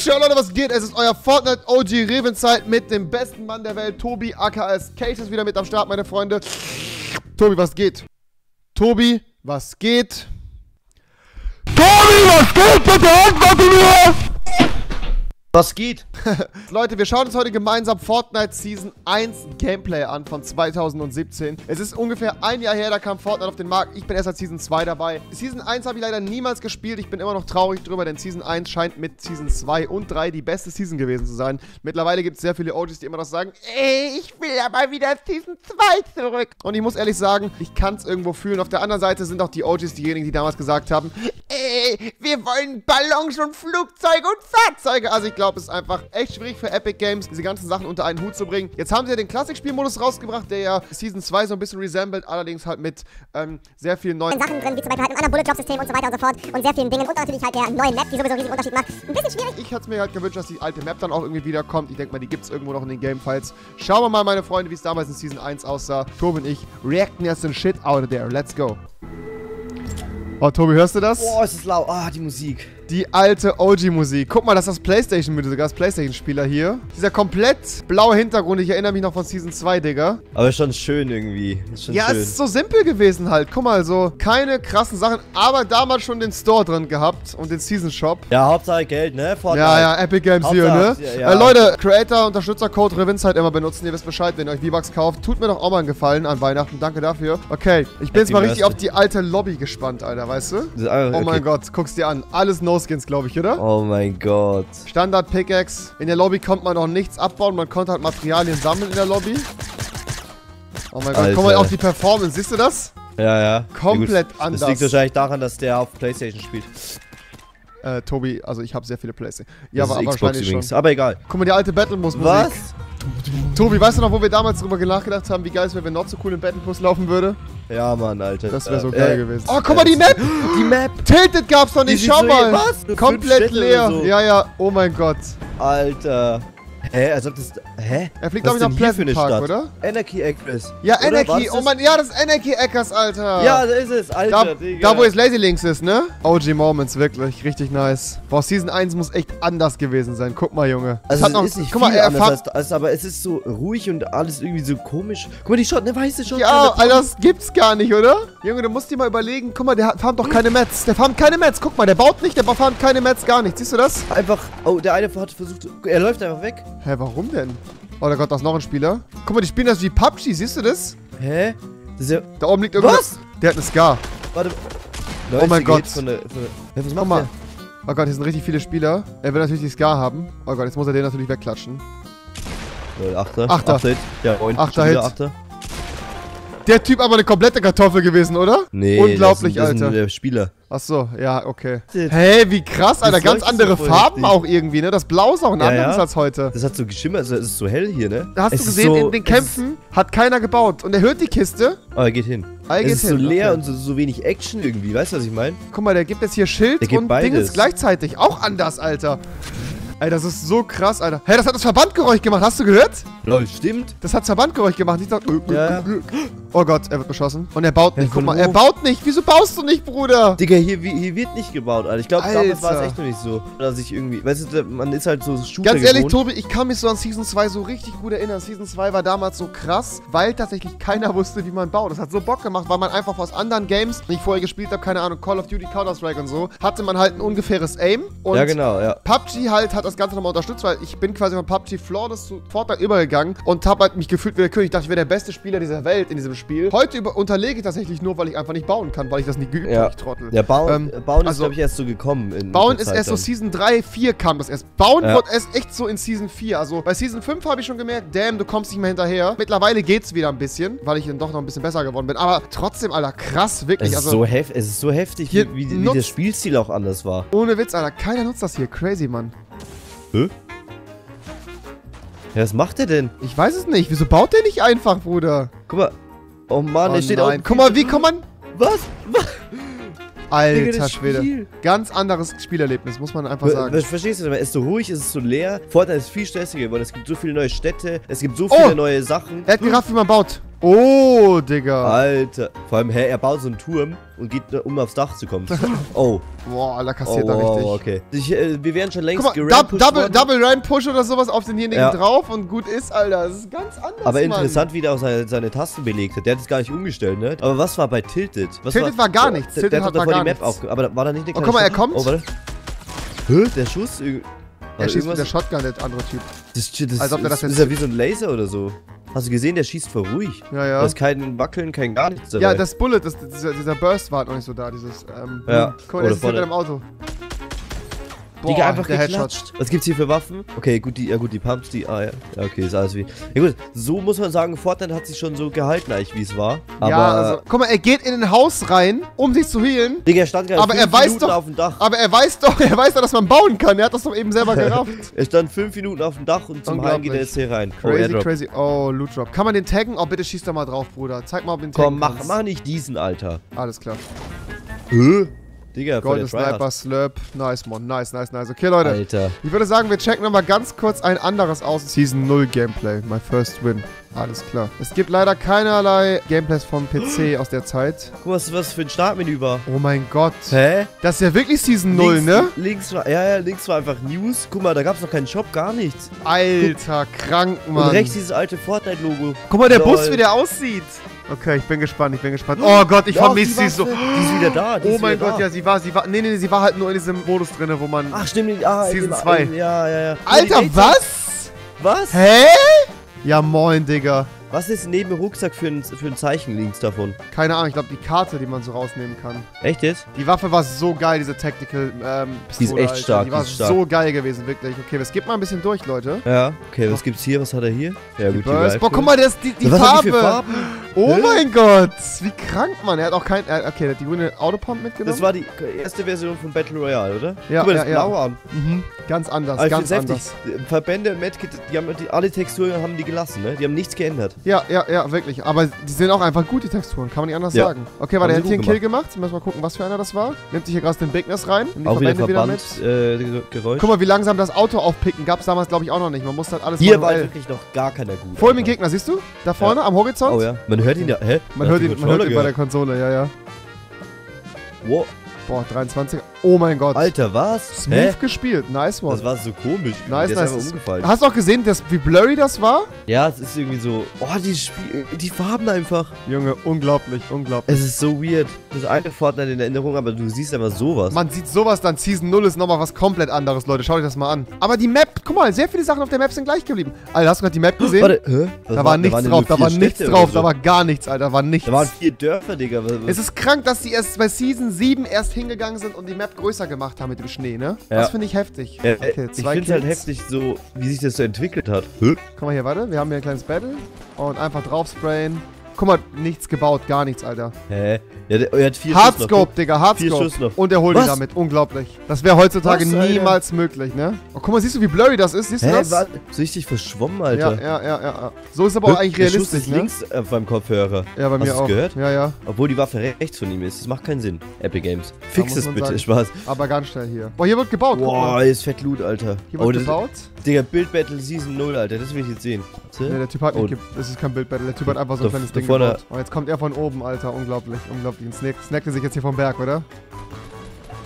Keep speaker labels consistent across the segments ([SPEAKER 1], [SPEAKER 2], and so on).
[SPEAKER 1] Ciao Leute, was geht? Es ist euer Fortnite OG Revenzeit mit dem besten Mann der Welt, Tobi AKS. Case ist wieder mit am Start, meine Freunde. Tobi, was geht? Tobi, was geht? Tobi, was geht? Bitte antworte mir!
[SPEAKER 2] Was geht?
[SPEAKER 1] Leute, wir schauen uns heute gemeinsam Fortnite Season 1 Gameplay an von 2017. Es ist ungefähr ein Jahr her, da kam Fortnite auf den Markt. Ich bin erst seit Season 2 dabei. Season 1 habe ich leider niemals gespielt. Ich bin immer noch traurig drüber, denn Season 1 scheint mit Season 2 und 3 die beste Season gewesen zu sein. Mittlerweile gibt es sehr viele OGs, die immer noch sagen, ey, ich will aber wieder Season 2 zurück. Und ich muss ehrlich sagen, ich kann es irgendwo fühlen. Auf der anderen Seite sind auch die OGs diejenigen, die damals gesagt haben, ey, wir wollen Ballons und Flugzeuge und Fahrzeuge. Also ich glaube, es ist einfach echt schwierig für Epic Games, diese ganzen Sachen unter einen Hut zu bringen. Jetzt haben sie ja den Klassikspielmodus rausgebracht, der ja Season 2 so ein bisschen resembled, allerdings halt mit ähm, sehr vielen neuen
[SPEAKER 3] Sachen drin, wie zum Beispiel halt einem anderen Bullet-Drop-System und so weiter und so fort und sehr vielen Dingen und natürlich halt der neuen Map, die sowieso einen riesigen Unterschied macht. Ein bisschen schwierig.
[SPEAKER 1] Ich hätte es mir halt gewünscht, dass die alte Map dann auch irgendwie wiederkommt. Ich denke mal, die gibt es irgendwo noch in den Gamefiles. Schauen wir mal, meine Freunde, wie es damals in Season 1 aussah. Tobi und ich reacten jetzt den Shit out of there. Let's go. Oh, Tobi, hörst du das?
[SPEAKER 2] Boah, ist das laut. Ah, die Musik.
[SPEAKER 1] Die alte OG-Musik. Guck mal, das ist das Playstation mit sogar das Playstation-Spieler hier. Dieser komplett blaue Hintergrund, ich erinnere mich noch von Season 2, Digga.
[SPEAKER 2] Aber schon schön irgendwie. Schon
[SPEAKER 1] Ja,
[SPEAKER 2] schön.
[SPEAKER 1] es ist so simpel gewesen halt. Guck mal, so keine krassen Sachen, aber damals schon den Store drin gehabt und den Season Shop.
[SPEAKER 2] ja, Hauptsache Geld, ne? Fortnite.
[SPEAKER 1] Ja, ja, Epic Games hier, ne?
[SPEAKER 2] Hauptsache, ja, ja.
[SPEAKER 1] Äh, Leute, Creator, Unterstützercode Revinzeit immer benutzen. Ihr wisst Bescheid, wenn ihr euch V-Bucks kauft. Tut mir doch auch mal einen Gefallen an Weihnachten. Danke dafür. Okay, ich bin jetzt mal richtig auf die alte Lobby gespannt, Alter, weißt du? Oh mein. Gott, guck's dir an. Alles No-Skins, glaube ich, oder?
[SPEAKER 2] Oh mein Gott.
[SPEAKER 1] Standard Pickaxe. In der Lobby konnte man noch nichts abbauen. Man konnte halt Materialien sammeln in der Lobby. Oh mein Gott,
[SPEAKER 2] Alter.
[SPEAKER 1] guck mal auf die Performance. Siehst du das?
[SPEAKER 2] Ja, ja.
[SPEAKER 1] Komplett
[SPEAKER 2] ja,
[SPEAKER 1] anders.
[SPEAKER 2] Das liegt wahrscheinlich daran, dass der auf Playstation spielt.
[SPEAKER 1] Äh, Tobi, also ich habe sehr viele Playstation. Ja,
[SPEAKER 2] das
[SPEAKER 1] aber
[SPEAKER 2] Xbox
[SPEAKER 1] wahrscheinlich
[SPEAKER 2] übrigens.
[SPEAKER 1] schon.
[SPEAKER 2] Aber egal.
[SPEAKER 1] Guck mal, die alte Battlemus-Musik.
[SPEAKER 2] Was?
[SPEAKER 1] Tobi, weißt du noch, wo wir damals drüber nachgedacht haben, wie geil es wäre, wenn Not so cool im Battlemus laufen würde?
[SPEAKER 2] Ja, Mann, Alter.
[SPEAKER 1] Das wäre so
[SPEAKER 2] Äh,
[SPEAKER 1] geil
[SPEAKER 2] äh,
[SPEAKER 1] gewesen. Oh, guck mal, die Map!
[SPEAKER 2] Die Map.
[SPEAKER 1] Tilted gab's noch nicht, schau
[SPEAKER 2] so-
[SPEAKER 1] mal!
[SPEAKER 2] was?
[SPEAKER 1] Komplett leer.
[SPEAKER 2] so.
[SPEAKER 1] Ja, ja, oh mein Gott.
[SPEAKER 2] Alter. Hä, als ob das... Hä?
[SPEAKER 1] Er fliegt, glaube ich, nach Pleasant Park,
[SPEAKER 2] Stadt?
[SPEAKER 1] oder?
[SPEAKER 2] Anarchy Express.
[SPEAKER 1] Ja,
[SPEAKER 2] Oder?
[SPEAKER 1] Anarchy. Oh mein, ja, das ist Anarchy Eckers, Alter.
[SPEAKER 2] Ja, da ist es, Alter,
[SPEAKER 1] Da, da, wo jetzt Lazy Links ist, ne? OG Moments, wirklich. Richtig nice. Boah, Season 1 muss echt anders gewesen sein. Guck mal, Junge.
[SPEAKER 2] Also
[SPEAKER 1] Es noch-
[SPEAKER 2] ist nicht
[SPEAKER 1] guck mal, er
[SPEAKER 2] anders als, aber es ist so ruhig und alles irgendwie so komisch. Guck mal, die Shot, ne weiße Shot.
[SPEAKER 1] Ja, Alter, das gibt's gar nicht, oder? Junge, du musst dir mal überlegen. Guck mal, der farmt doch keine Mets. Der farmt keine Mets. Guck mal, der baut nicht, der farmt keine Mets, gar nicht. Siehst du das?
[SPEAKER 2] Einfach, oh, der eine hat versucht, er läuft einfach weg.
[SPEAKER 1] Hä, warum denn? Oh mein Gott, da ist noch ein Spieler. Guck mal, die spielen das wie PUBG, siehst du das?
[SPEAKER 2] Hä? Das ja,
[SPEAKER 1] Da oben liegt irgendwas.
[SPEAKER 2] Was?
[SPEAKER 1] Der hat eine Scar.
[SPEAKER 2] warte.
[SPEAKER 1] Oh mein Gott.
[SPEAKER 2] Von der, von der, was macht
[SPEAKER 1] mal. Oh Gott, hier sind richtig viele Spieler. Er will natürlich die Scar haben. Oh Gott, jetzt muss er den natürlich wegklatschen.
[SPEAKER 2] Äh, Achter.
[SPEAKER 1] Achter.
[SPEAKER 2] Hit. Ja, moin.
[SPEAKER 1] Achter Hit.
[SPEAKER 2] Achter.
[SPEAKER 1] Der Typ aber eine komplette Kartoffel gewesen, oder?
[SPEAKER 2] Nee,
[SPEAKER 1] Unglaublich,
[SPEAKER 2] das sind, das
[SPEAKER 1] Alter.
[SPEAKER 2] sind, äh, Spieler.
[SPEAKER 1] Ach so, ja, okay. Hey, wie krass, Alter.
[SPEAKER 2] das
[SPEAKER 1] Ganz andere
[SPEAKER 2] so
[SPEAKER 1] Farben
[SPEAKER 2] heftig.
[SPEAKER 1] auch irgendwie, ne? Das Blau ist auch ein
[SPEAKER 2] Ja,
[SPEAKER 1] anderes
[SPEAKER 2] ja.
[SPEAKER 1] als heute.
[SPEAKER 2] Das hat so geschimmert, also es ist so hell hier, ne?
[SPEAKER 1] Da hast
[SPEAKER 2] es
[SPEAKER 1] du
[SPEAKER 2] ist
[SPEAKER 1] gesehen,
[SPEAKER 2] so,
[SPEAKER 1] in den
[SPEAKER 2] es
[SPEAKER 1] Kämpfen hat keiner gebaut. Und er hört die Kiste.
[SPEAKER 2] Ist, oh, er geht hin.
[SPEAKER 1] Ah, er
[SPEAKER 2] es
[SPEAKER 1] geht
[SPEAKER 2] ist so
[SPEAKER 1] hin,
[SPEAKER 2] leer
[SPEAKER 1] okay.
[SPEAKER 2] und so, so wenig Action irgendwie, weißt du, was ich meine?
[SPEAKER 1] Guck mal, der gibt jetzt hier Schild und
[SPEAKER 2] beides.
[SPEAKER 1] Dingens gleichzeitig. Auch anders, Alter. Ey, das ist so krass, Alter. Hey, das hat das Verbandgeräusch gemacht. Hast du gehört?
[SPEAKER 2] Lol, stimmt.
[SPEAKER 1] Das hat das Verbandgeräusch gemacht. Ich dachte, äh,
[SPEAKER 2] Ja.
[SPEAKER 1] Oh Gott, er wird beschossen. Und er baut nicht. Guck mal, er baut nicht. Wieso baust du nicht, Bruder?
[SPEAKER 2] Digga, hier, hier wird nicht gebaut, Alter. Ich glaube, damals war es echt noch nicht so. Dass ich irgendwie, weißt du, man ist halt so Shooter
[SPEAKER 1] Ganz ehrlich,
[SPEAKER 2] gewohnt.
[SPEAKER 1] Tobi, ich kann mich so an Season 2 so richtig gut erinnern. Season 2 war damals so krass, weil tatsächlich keiner wusste, wie man baut. Das hat so Bock gemacht, weil man einfach aus anderen Games, die ich vorher gespielt habe, keine Ahnung, Call of Duty, Counter-Strike und so, hatte man halt ein ungefähres Aim. Und
[SPEAKER 2] Ja, genau, ja.
[SPEAKER 1] PUBG halt hat das Ganze nochmal unterstützt, weil ich bin quasi von PUBG Flawless zu Fortnite übergegangen und habe halt mich gefühlt wie der König. Ich dachte, ich wäre der beste Spieler dieser Welt in diesem Spiel. Heute unterlege ich tatsächlich nur, weil ich einfach nicht bauen kann, weil ich das nicht geübt
[SPEAKER 2] Ja.
[SPEAKER 1] habe, ich Trottel.
[SPEAKER 2] Ja, bauen,
[SPEAKER 1] Ähm,
[SPEAKER 2] äh, bauen ist,
[SPEAKER 1] also-
[SPEAKER 2] glaube ich, erst so gekommen.
[SPEAKER 1] Bauen ist erst so. Season 3, 4 kam das erst. Bauen
[SPEAKER 2] Ja.
[SPEAKER 1] wird erst echt so in Season 4. Also bei Season 5 habe ich schon gemerkt, damn, du kommst nicht mehr hinterher. Mittlerweile geht's wieder ein bisschen, weil ich dann doch noch ein bisschen besser geworden bin. Aber trotzdem, Alter, krass, wirklich.
[SPEAKER 2] Es ist,
[SPEAKER 1] Also
[SPEAKER 2] so hef es ist so heftig, wie, wie, wie der Spielstil auch anders war.
[SPEAKER 1] ohne Witz, Alter, keiner nutzt das hier. Crazy, Mann.
[SPEAKER 2] Ja, was macht der denn?
[SPEAKER 1] Ich weiß es nicht. Wieso baut der nicht einfach, Bruder?
[SPEAKER 2] Guck mal. Oh Mann,
[SPEAKER 1] oh
[SPEAKER 2] der steht
[SPEAKER 1] nein.
[SPEAKER 2] auch.
[SPEAKER 1] Guck mal, wie kann man...
[SPEAKER 2] Was? Was?
[SPEAKER 1] Alter Schwede. Ganz anderes Spielerlebnis, muss man einfach sagen.
[SPEAKER 2] ver- Verstehst du? Es ist so ruhig, es ist so leer. Fortnite ist viel stressiger geworden. Es gibt so viele neue Städte, es gibt so
[SPEAKER 1] Oh!
[SPEAKER 2] viele neue Sachen.
[SPEAKER 1] Er hat gerafft, wie man baut. Oh, Digga.
[SPEAKER 2] Alter. Vor allem, hä, er baut so einen Turm und geht, um aufs Dach zu kommen. Oh.
[SPEAKER 1] Boah, Alter,
[SPEAKER 2] Oh,
[SPEAKER 1] kassiert er richtig.
[SPEAKER 2] wow, okay. Ich, äh, wir wären schon längst
[SPEAKER 1] Guck mal,
[SPEAKER 2] gerampusht
[SPEAKER 1] Dub Double,
[SPEAKER 2] worden.
[SPEAKER 1] Double Ramp Push oder sowas auf denjenigen
[SPEAKER 2] Ja.
[SPEAKER 1] drauf und gut ist, Alter. Das ist ganz anders,
[SPEAKER 2] Aber
[SPEAKER 1] Mann.
[SPEAKER 2] interessant, wie der auch seine, seine Tasten belegt hat. Der hat es gar nicht umgestellt, ne? Aber was war bei Tilted? Was
[SPEAKER 1] Tilted war gar nichts.
[SPEAKER 2] Der,
[SPEAKER 1] Tilted
[SPEAKER 2] der
[SPEAKER 1] hat
[SPEAKER 2] hat
[SPEAKER 1] war gar
[SPEAKER 2] die Map
[SPEAKER 1] nichts.
[SPEAKER 2] Aber da war da nicht eine
[SPEAKER 1] Oh, guck mal, er kommt.
[SPEAKER 2] Oh, warte. Hä? Der Schuss? Ir-
[SPEAKER 1] Er
[SPEAKER 2] War
[SPEAKER 1] schießt mit der Shotgun, der andere Typ.
[SPEAKER 2] Das, das,
[SPEAKER 1] Als ob der das
[SPEAKER 2] ist ja wie so ein Laser oder so. Hast du gesehen, der schießt voll ruhig.
[SPEAKER 1] Ja, ja.
[SPEAKER 2] Da ist kein Wackeln, kein gar nichts dabei.
[SPEAKER 1] Ja, das Bullet, das, dieser, dieser Burst war halt noch nicht so da, dieses, ähm,
[SPEAKER 2] Ja.
[SPEAKER 1] Guck mal, der ist hinter dem Auto.
[SPEAKER 2] Digga, einfach
[SPEAKER 1] der
[SPEAKER 2] geklatscht. Was gibt's hier für Waffen? Okay, gut, die, ja gut, die Pumps, die, ah ja. Ja, okay, ist alles wie. Ja gut, so muss man sagen, Fortnite hat sich schon so gehalten, eigentlich, wie es war. Aber,
[SPEAKER 1] ja, also, guck mal, er geht in ein Haus rein, um sich zu healen.
[SPEAKER 2] Digga, er stand gerade
[SPEAKER 1] aber
[SPEAKER 2] fünf
[SPEAKER 1] er weiß
[SPEAKER 2] Minuten
[SPEAKER 1] doch-
[SPEAKER 2] auf dem Dach.
[SPEAKER 1] Aber er weiß doch, er weiß doch, dass man bauen kann. Er hat das doch eben selber gerafft.
[SPEAKER 2] Er stand fünf Minuten auf dem Dach und zum Heim geht er jetzt hier rein. Oh,
[SPEAKER 1] Crazy,
[SPEAKER 2] Airdrop.
[SPEAKER 1] crazy. Oh, Loot Drop. Kann man den taggen? Oh, bitte schieß doch mal drauf, Bruder. Zeig mal, ob den
[SPEAKER 2] Komm,
[SPEAKER 1] taggen
[SPEAKER 2] mach,
[SPEAKER 1] kannst.
[SPEAKER 2] mach nicht diesen, Alter.
[SPEAKER 1] Alles klar.
[SPEAKER 2] Hä? Digga,
[SPEAKER 1] Golden. Sniper, Slurp. Nice, Mann. Nice, nice, nice. Okay, Leute.
[SPEAKER 2] Alter.
[SPEAKER 1] Ich würde sagen, wir checken nochmal ganz kurz ein anderes aus. Season 0 Gameplay. My first win. Alles klar. Es gibt leider keinerlei Gameplays vom PC aus der Zeit.
[SPEAKER 2] Guck mal, was, was für ein Startmenü war.
[SPEAKER 1] Oh mein Gott.
[SPEAKER 2] Hä?
[SPEAKER 1] Das ist ja wirklich Season 0,
[SPEAKER 2] links,
[SPEAKER 1] ne?
[SPEAKER 2] Links war, ja, ja, links war einfach News. Guck mal, da gab's noch keinen Shop, gar nichts.
[SPEAKER 1] Alter, krank, Mann.
[SPEAKER 2] Und rechts dieses alte Fortnite-Logo.
[SPEAKER 1] Guck mal, der
[SPEAKER 2] Lol.
[SPEAKER 1] Bus, wie der aussieht. Okay, ich bin gespannt, ich bin gespannt. Oh Gott, ich
[SPEAKER 2] Doch,
[SPEAKER 1] vermisse
[SPEAKER 2] die
[SPEAKER 1] sie so.
[SPEAKER 2] Die ist wieder da. Die
[SPEAKER 1] Oh mein Gott,
[SPEAKER 2] da.
[SPEAKER 1] ja, sie war, sie war, nee, nee, nee, sie war halt nur in diesem Modus drin, wo man...
[SPEAKER 2] Ach, stimmt. Ah,
[SPEAKER 1] Season
[SPEAKER 2] dem-
[SPEAKER 1] 2.
[SPEAKER 2] Ja, ja, ja.
[SPEAKER 1] Alter,
[SPEAKER 2] Die-
[SPEAKER 1] was?
[SPEAKER 2] Was?
[SPEAKER 1] Hä? Ja, moin, Digga.
[SPEAKER 2] Was ist neben dem Rucksack für ein, für ein Zeichen links davon?
[SPEAKER 1] Keine Ahnung, ich glaube, die Karte, die man so rausnehmen kann.
[SPEAKER 2] Echt jetzt?
[SPEAKER 1] Die Waffe war so geil, diese Tactical ähm,
[SPEAKER 2] Die ist
[SPEAKER 1] Pistole,
[SPEAKER 2] echt
[SPEAKER 1] Alter.
[SPEAKER 2] stark,
[SPEAKER 1] Die
[SPEAKER 2] die
[SPEAKER 1] war
[SPEAKER 2] stark.
[SPEAKER 1] so geil gewesen, wirklich. Okay, wir skippen mal ein bisschen durch, Leute.
[SPEAKER 2] Ja. Okay, was gibt's hier? Was hat er hier? Ja, gut,
[SPEAKER 1] Burst.
[SPEAKER 2] Rifle.
[SPEAKER 1] Boah, guck mal, das, die, die
[SPEAKER 2] was
[SPEAKER 1] Farbe.
[SPEAKER 2] Hat die für Farben?
[SPEAKER 1] Oh
[SPEAKER 2] Hä?
[SPEAKER 1] mein Gott. Wie krank, Mann. Er hat auch kein... Er, okay, er hat die grüne Autopump mitgenommen.
[SPEAKER 2] Das war die erste Version von Battle Royale, oder?
[SPEAKER 1] Ja,
[SPEAKER 2] Guck mal, das
[SPEAKER 1] ja, ja.
[SPEAKER 2] Blaue an.
[SPEAKER 1] Mhm. Ganz anders,
[SPEAKER 2] Aber ich
[SPEAKER 1] ganz anders.
[SPEAKER 2] heftig. Verbände und Medkit, die haben die, alle Texturen haben die gelassen, ne? Die haben nichts geändert.
[SPEAKER 1] Ja, ja, ja, wirklich. Aber die sind auch einfach gut, die Texturen. Kann man nicht anders
[SPEAKER 2] Ja.
[SPEAKER 1] sagen. Okay, warte, er hat hier einen
[SPEAKER 2] gut
[SPEAKER 1] Kill gemacht. Müssen wir mal gucken, was für einer das war. Nimmt sich hier gerade den Bigness rein. Nimmt die
[SPEAKER 2] Auch wieder
[SPEAKER 1] Verbände
[SPEAKER 2] Verband, äh, Ge- Geräusch.
[SPEAKER 1] Guck mal, wie langsam das Auto aufpicken. Gab es damals, glaube ich, auch noch nicht. Man musste halt alles
[SPEAKER 2] Hier war wirklich noch gar keiner gut.
[SPEAKER 1] Vor
[SPEAKER 2] Alter.
[SPEAKER 1] Gegner, siehst du? Da vorne am Horizont?
[SPEAKER 2] Oh ja. Man hört ihn ja. Hä?
[SPEAKER 1] Man hört ihn, man hört ihn bei der Konsole, ja, ja.
[SPEAKER 2] Wow.
[SPEAKER 1] Boah, 23. Oh mein Gott.
[SPEAKER 2] Alter, was?
[SPEAKER 1] Smooth
[SPEAKER 2] Hä?
[SPEAKER 1] gespielt. Nice one.
[SPEAKER 2] Das war so komisch.
[SPEAKER 1] Nice,
[SPEAKER 2] Der
[SPEAKER 1] nice.
[SPEAKER 2] ist umgefallen.
[SPEAKER 1] Hast du auch gesehen, dass, wie blurry das war?
[SPEAKER 2] Ja, es ist irgendwie so. Oh, die, Spiel die Farben einfach.
[SPEAKER 1] Junge, unglaublich, unglaublich.
[SPEAKER 2] Es ist so weird. Das eine Fortnite in Erinnerung, aber du siehst einfach sowas.
[SPEAKER 1] Man sieht sowas dann, Season 0 ist nochmal was komplett anderes, Leute. Schaut euch das mal an. Aber die Map, guck mal, sehr viele Sachen auf der Map sind gleich geblieben. Alter, hast du gerade die Map gesehen?
[SPEAKER 2] Warte, hä? Was
[SPEAKER 1] da war nichts
[SPEAKER 2] waren denn
[SPEAKER 1] drauf, da war nichts
[SPEAKER 2] Städte
[SPEAKER 1] drauf,
[SPEAKER 2] so?
[SPEAKER 1] da war gar nichts, Alter, da war nichts.
[SPEAKER 2] Da waren vier Dörfer, Digga.
[SPEAKER 1] Es ist krank, dass die erst bei Season 7 erst hingegangen sind und die Map größer gemacht haben mit dem Schnee, ne?
[SPEAKER 2] Ja.
[SPEAKER 1] Das finde ich heftig.
[SPEAKER 2] Ja,
[SPEAKER 1] okay,
[SPEAKER 2] ich finde halt
[SPEAKER 1] Kills.
[SPEAKER 2] heftig, so wie sich das so entwickelt hat.
[SPEAKER 1] Guck mal hier, warte, wir haben hier ein kleines Battle und einfach drauf sprayen. Guck mal, nichts gebaut, gar nichts, Alter.
[SPEAKER 2] Hä? Ja, der, er hat vier Schuss noch.
[SPEAKER 1] Hardscope, Digga,
[SPEAKER 2] Vier
[SPEAKER 1] Hardscope.
[SPEAKER 2] Schuss noch.
[SPEAKER 1] Und er holt ihn
[SPEAKER 2] Was?
[SPEAKER 1] damit, unglaublich. Das wäre heutzutage
[SPEAKER 2] Was,
[SPEAKER 1] niemals möglich, ne? Oh, guck mal, siehst du, wie blurry das ist? Siehst du
[SPEAKER 2] Hä,
[SPEAKER 1] das?
[SPEAKER 2] was? So richtig verschwommen, Alter.
[SPEAKER 1] ja, ja, ja, ja. So ist aber auch eigentlich
[SPEAKER 2] Der Schuss
[SPEAKER 1] realistisch,
[SPEAKER 2] ist
[SPEAKER 1] ne?
[SPEAKER 2] links äh, beim Kopfhörer.
[SPEAKER 1] Ja, bei
[SPEAKER 2] Hast
[SPEAKER 1] mir auch.
[SPEAKER 2] gehört?
[SPEAKER 1] Ja, ja.
[SPEAKER 2] Obwohl die Waffe rechts von ihm ist. Das macht keinen Sinn. Epic Games. Fix es bitte.
[SPEAKER 1] sagen.
[SPEAKER 2] Spaß.
[SPEAKER 1] Aber ganz schnell hier. Boah, hier wird gebaut.
[SPEAKER 2] Boah, hier ist fett Loot, Alter.
[SPEAKER 1] Hier
[SPEAKER 2] Oh,
[SPEAKER 1] wird
[SPEAKER 2] das,
[SPEAKER 1] gebaut.
[SPEAKER 2] Digga, Build Battle Season 0, Alter. Das will ich jetzt sehen. Warte.
[SPEAKER 1] der Typ hat nicht
[SPEAKER 2] Oh.
[SPEAKER 1] ge Das ist kein Bildbattle. Der Typ hat einfach so ein kleines Ding
[SPEAKER 2] vorne-.
[SPEAKER 1] Und jetzt kommt er von oben, Alter. Unglaublich, unglaublich. Snackt er sich jetzt hier vom Berg, oder?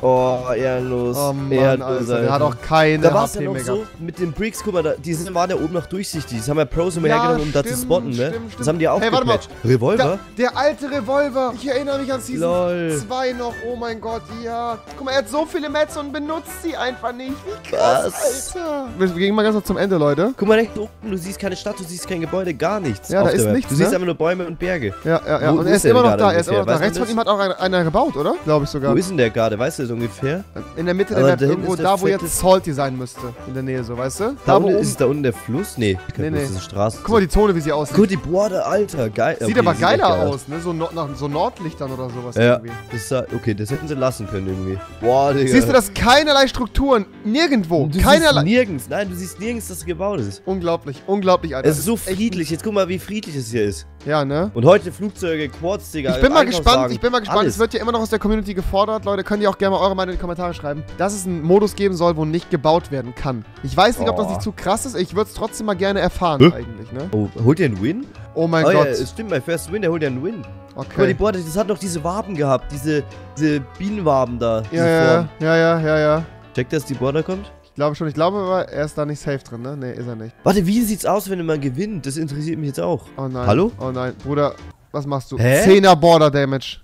[SPEAKER 2] Oh, ehrenlos.
[SPEAKER 1] Oh Mann,
[SPEAKER 2] ehrenlos,
[SPEAKER 1] Alter. Der hat auch keine
[SPEAKER 2] Da war es ja noch so, mit den Bricks, guck mal, da, die sind, waren ja oben noch durchsichtig. Das haben ja Pros immer
[SPEAKER 1] Ja,
[SPEAKER 2] hergenommen, um da zu
[SPEAKER 1] stimmt,
[SPEAKER 2] spotten, ne?
[SPEAKER 1] stimmt,
[SPEAKER 2] Das
[SPEAKER 1] stimmt.
[SPEAKER 2] haben die auch
[SPEAKER 1] Hey, warte mal.
[SPEAKER 2] Revolver?
[SPEAKER 1] Der, der alte Revolver. Ich erinnere mich an Season
[SPEAKER 2] Lol.
[SPEAKER 1] 2 noch. Oh mein Gott, ja. Guck mal, er hat so viele Mets und benutzt sie einfach nicht. Wie krass,
[SPEAKER 2] Was?
[SPEAKER 1] Alter. Wir gehen mal ganz noch zum Ende, Leute.
[SPEAKER 2] Guck mal rechts unten, du siehst keine Stadt, du siehst kein Gebäude, gar nichts.
[SPEAKER 1] Ja, da ist nichts,
[SPEAKER 2] Du siehst
[SPEAKER 1] ne?
[SPEAKER 2] einfach nur Bäume und Berge.
[SPEAKER 1] Ja, ja, ja.
[SPEAKER 2] Wo-
[SPEAKER 1] und er
[SPEAKER 2] ist
[SPEAKER 1] immer noch da. Er ist immer noch da. Rechts von
[SPEAKER 2] das?
[SPEAKER 1] ihm hat auch einer, einer gebaut, oder? Glaube ich sogar.
[SPEAKER 2] Wo ist denn der gerade? Weißt du das ungefähr?
[SPEAKER 1] In der Mitte
[SPEAKER 2] Aber
[SPEAKER 1] der Map,
[SPEAKER 2] da hinten
[SPEAKER 1] irgendwo
[SPEAKER 2] der
[SPEAKER 1] da, wo
[SPEAKER 2] fette-
[SPEAKER 1] jetzt Salty sein müsste. In der Nähe, so, weißt du?
[SPEAKER 2] Da,
[SPEAKER 1] Da,
[SPEAKER 2] unten,
[SPEAKER 1] oben.
[SPEAKER 2] ist es da unten der Fluss? Nee,
[SPEAKER 1] Nee, nee.
[SPEAKER 2] das ist eine Straße.
[SPEAKER 1] Guck mal die Zone, wie sie aussieht.
[SPEAKER 2] Guck, die Boah, Alter, geil.
[SPEAKER 1] Sieht
[SPEAKER 2] Okay,
[SPEAKER 1] aber
[SPEAKER 2] echt
[SPEAKER 1] geiler
[SPEAKER 2] geil
[SPEAKER 1] aus, ne? So, Nord nach, so Nordlichtern oder sowas
[SPEAKER 2] Ja,
[SPEAKER 1] irgendwie.
[SPEAKER 2] das okay, das hätten sie lassen können irgendwie. Boah, Digga.
[SPEAKER 1] Siehst du das? Keinerlei Strukturen. Nirgendwo.
[SPEAKER 2] Du
[SPEAKER 1] Keinerlei.
[SPEAKER 2] nirgends, nein, du siehst nirgends, dass es gebaut ist.
[SPEAKER 1] Unglaublich, unglaublich, Alter.
[SPEAKER 2] Es ist so friedlich. Jetzt guck mal, wie friedlich es hier ist.
[SPEAKER 1] Ja, ne?
[SPEAKER 2] Und heute Flugzeuge, Quads, Digga.
[SPEAKER 1] Ich bin mal gespannt, ich bin mal gespannt. Es wird ja immer noch aus der Community gefordert, Leute. Könnt ihr auch gerne mal eure Meinung in die Kommentare schreiben, dass es einen Modus geben soll, wo nicht gebaut werden kann. Ich weiß nicht, ob das
[SPEAKER 2] Oh.
[SPEAKER 1] nicht zu krass ist. Ich würde es trotzdem mal gerne erfahren,
[SPEAKER 2] Hä?
[SPEAKER 1] eigentlich, ne?
[SPEAKER 2] Oh, holt ihr einen Win?
[SPEAKER 1] Oh mein
[SPEAKER 2] oh
[SPEAKER 1] Gott.
[SPEAKER 2] ja, stimmt, mein First Win, der holt ja einen Win. Guck mal, die
[SPEAKER 1] Okay.
[SPEAKER 2] Border, das hat noch diese Waben gehabt, diese, diese Bienenwaben da. diese
[SPEAKER 1] Ja, ja,
[SPEAKER 2] Form.
[SPEAKER 1] ja, ja, ja, ja.
[SPEAKER 2] Checkt, dass die Border kommt?
[SPEAKER 1] Ich glaube schon. Ich glaube aber, er ist da nicht safe drin, ne? Ne, ist er nicht.
[SPEAKER 2] Warte, wie sieht's aus, wenn man gewinnt? Das interessiert mich jetzt auch.
[SPEAKER 1] Oh nein.
[SPEAKER 2] Hallo?
[SPEAKER 1] Oh nein. Bruder, was machst du?
[SPEAKER 2] Hä?
[SPEAKER 1] 10er Border Damage.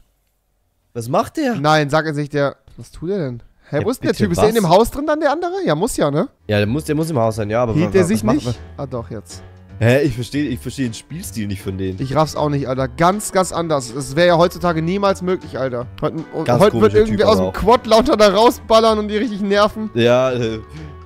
[SPEAKER 2] Was macht der?
[SPEAKER 1] Nein, sag jetzt nicht der. Was tut er denn? Hä,
[SPEAKER 2] Ja,
[SPEAKER 1] wo ist denn der Typ? Ist der in
[SPEAKER 2] was?
[SPEAKER 1] dem Haus drin dann, der andere? Ja, muss ja, ne?
[SPEAKER 2] Ja, der muss, der muss im Haus sein, ja, aber
[SPEAKER 1] Hielt
[SPEAKER 2] wa-
[SPEAKER 1] sich
[SPEAKER 2] was
[SPEAKER 1] nicht? Ah, doch, jetzt.
[SPEAKER 2] Hä, ich verstehe ich versteh den Spielstil nicht von denen.
[SPEAKER 1] Ich raff's auch nicht, Alter. Ganz, ganz anders. Es wäre ja heutzutage niemals möglich, Alter. Heute,
[SPEAKER 2] Ganz
[SPEAKER 1] heute wird irgendwie
[SPEAKER 2] Typ
[SPEAKER 1] aus dem
[SPEAKER 2] auch.
[SPEAKER 1] Quad-Launcher da rausballern und die richtig nerven.
[SPEAKER 2] Ja, äh,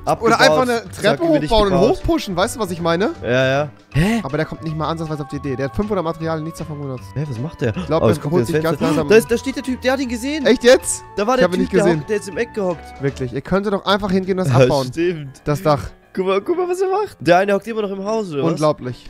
[SPEAKER 2] abgebaut,
[SPEAKER 1] Oder einfach eine Treppe hochbauen und hochpushen. Weißt du, was ich meine?
[SPEAKER 2] Ja, ja. Hä?
[SPEAKER 1] Aber der kommt nicht mal ansatzweise auf die Idee. Der hat 500 Materialien, nichts davon benutzt.
[SPEAKER 2] Hä, was macht der? Ich
[SPEAKER 1] glaub, der holt sich ganz langsam-
[SPEAKER 2] Da, ist, da steht der Typ, der hat ihn gesehen.
[SPEAKER 1] Echt jetzt?
[SPEAKER 2] Da war
[SPEAKER 1] Ich
[SPEAKER 2] der Typ,
[SPEAKER 1] nicht
[SPEAKER 2] der,
[SPEAKER 1] gesehen.
[SPEAKER 2] hockt, der ist im Eck gehockt.
[SPEAKER 1] Wirklich. Ihr könntet doch einfach hingehen und das
[SPEAKER 2] Ja,
[SPEAKER 1] abbauen.
[SPEAKER 2] stimmt.
[SPEAKER 1] Das Dach.
[SPEAKER 2] Guck mal, guck mal, was er macht. Der eine hockt immer noch im Haus, oder
[SPEAKER 1] Unglaublich.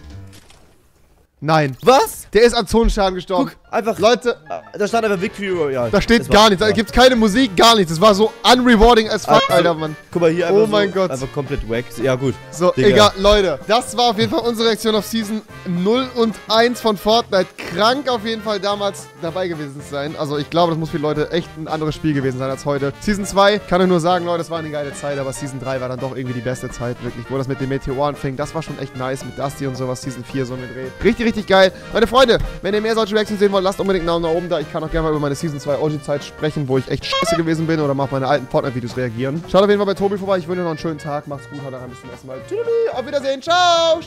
[SPEAKER 1] Nein.
[SPEAKER 2] was? Was?
[SPEAKER 1] Der ist an Zonenschaden gestorben.
[SPEAKER 2] Guck, einfach,
[SPEAKER 1] Leute,
[SPEAKER 2] da stand einfach Victory Royale.
[SPEAKER 1] da steht
[SPEAKER 2] Das
[SPEAKER 1] gar nichts. Da
[SPEAKER 2] Ja.
[SPEAKER 1] gibt's keine Musik, gar nichts. Das war so unrewarding as fuck,
[SPEAKER 2] Also-
[SPEAKER 1] Alter, Mann.
[SPEAKER 2] Guck mal hier
[SPEAKER 1] Oh
[SPEAKER 2] einfach
[SPEAKER 1] mein
[SPEAKER 2] so,
[SPEAKER 1] Gott.
[SPEAKER 2] Einfach komplett wack. Ja, gut.
[SPEAKER 1] So,
[SPEAKER 2] Digga.
[SPEAKER 1] egal, Leute. Das war auf jeden Fall unsere Reaktion auf Season 0 und 1 von Fortnite. Krank auf jeden Fall damals dabei gewesen zu sein. Also ich glaube, das muss für Leute echt ein anderes Spiel gewesen sein als heute. Season 2, kann ich nur sagen, Leute, das war eine geile Zeit, aber Season 3 war dann doch irgendwie die beste Zeit, wirklich. Wo das mit dem Meteor anfing, das war schon echt nice mit Dusty und sowas, Season 4 so mit Dreh. Richtig, richtig geil. Meine Freunde, wenn ihr mehr solche Reactions sehen wollt, lasst unbedingt einen Daumen nach oben da. Ich kann auch gerne mal über meine Season 2 OG-Zeit sprechen, wo ich echt scheiße gewesen bin oder mal auf meine alten Fortnite-Videos reagieren. Schaut auf jeden Fall bei Tobi vorbei. Ich wünsche euch noch einen schönen Tag. Macht's gut, haut rein, bis zum nächsten Mal. Tschüss, auf Wiedersehen, ciao!